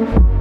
thank